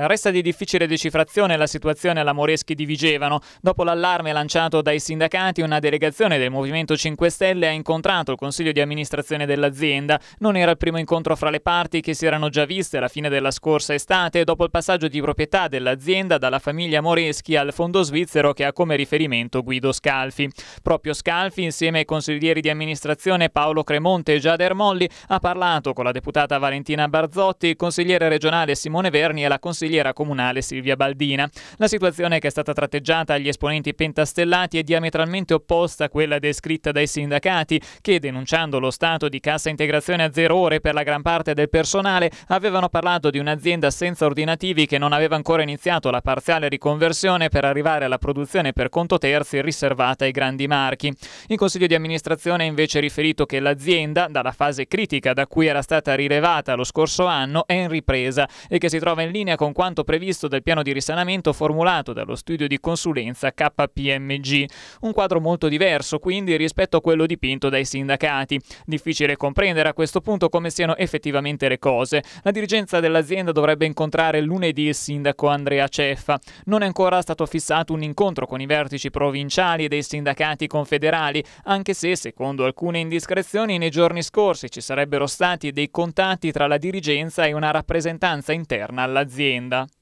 Resta di difficile decifrazione la situazione alla Moreschi di Vigevano. Dopo l'allarme lanciato dai sindacati, una delegazione del Movimento 5 Stelle ha incontrato il consiglio di amministrazione dell'azienda. Non era il primo incontro fra le parti che si erano già viste alla fine della scorsa estate, dopo il passaggio di proprietà dell'azienda dalla famiglia Moreschi al fondo svizzero che ha come riferimento Guido Scalfi. Proprio Scalfi, insieme ai consiglieri di amministrazione Paolo Cremonte e Giader Molli, ha parlato con la deputata Valentina Barzotti, il consigliere regionale Simone Verni e la consigliera consigliera comunale Silvia Baldina. La situazione che è stata tratteggiata agli esponenti pentastellati è diametralmente opposta a quella descritta dai sindacati che, denunciando lo stato di cassa integrazione a zero ore per la gran parte del personale, avevano parlato di un'azienda senza ordinativi che non aveva ancora iniziato la parziale riconversione per arrivare alla produzione per conto terzi riservata ai grandi marchi. Il Consiglio di amministrazione ha invece riferito che l'azienda, dalla fase critica da cui era stata rilevata lo scorso anno, è in ripresa e che si trova in linea con quanto previsto dal piano di risanamento formulato dallo studio di consulenza KPMG. Un quadro molto diverso quindi rispetto a quello dipinto dai sindacati. Difficile comprendere a questo punto come siano effettivamente le cose. La dirigenza dell'azienda dovrebbe incontrare lunedì il sindaco Andrea Ceffa. Non è ancora stato fissato un incontro con i vertici provinciali e dei sindacati confederali, anche se, secondo alcune indiscrezioni, nei giorni scorsi ci sarebbero stati dei contatti tra la dirigenza e una rappresentanza interna all'azienda. 감사합니다.